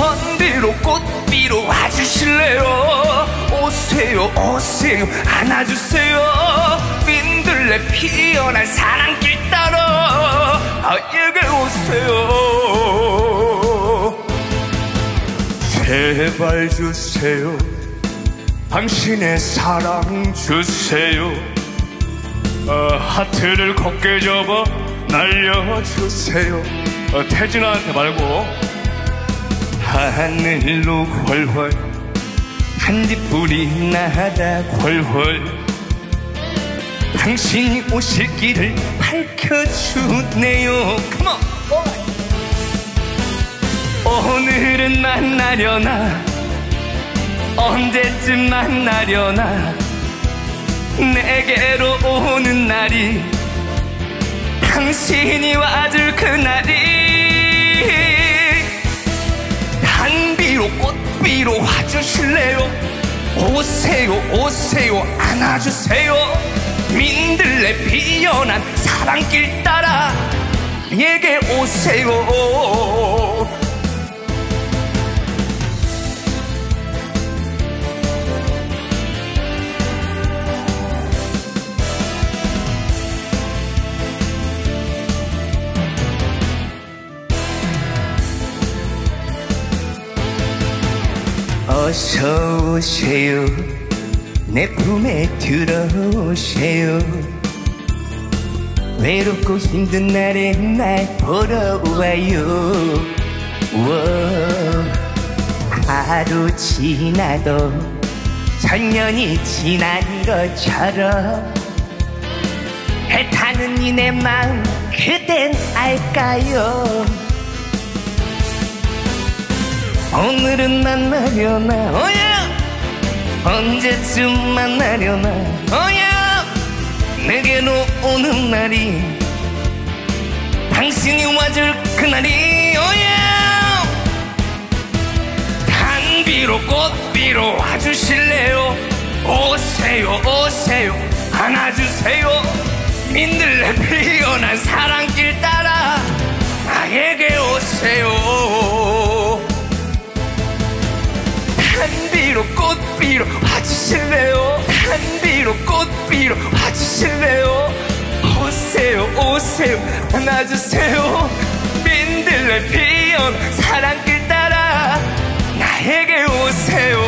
단비로 꽃비로 와주실래요? 오세요 오세요. 안아주세요. 민들레 피어난 사랑길 따라 아에게 오세요. 제발 주세요. 당신의 사랑 주세요. 어, 하트를 곱게 접어 날려주세요. 어, 태진아한테 말고 하늘로 훨훨. 한짓불이 나다 훨훨. 당신이 오실 길을 밝혀주네요. 컴온 오늘은 만나려나? 언제쯤 만나려나? 내게로 오는 날이 당신이 와줄 그날이 꽃비로 와주실래요? 오세요 오세요 안아주세요. 민들레 피어난 사랑길 따라 내게 오세요 어서 오세요. 내 품에 들어오세요. 외롭고 힘든 날에 날 보러 와요. 워, 하루 지나도 천년이 지난 것처럼 해타는 이내 마음 그댄 알까요 오늘은 만나려나. 오야 언제쯤 만나려나. 오야 내게로 오는 날이 당신이 와줄 그날이. 오야 단비로 꽃비로 와주실래요? 오세요 오세요. 안아주세요. 민들레 피어난 사랑길 따 한비로 꽃비로 와주실래요? 한비로 꽃비로 와주실래요? 오세요 오세요 만나주세요. 민들레 피운 사랑길 따라 나에게 오세요.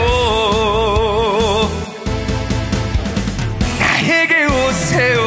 나에게 오세요.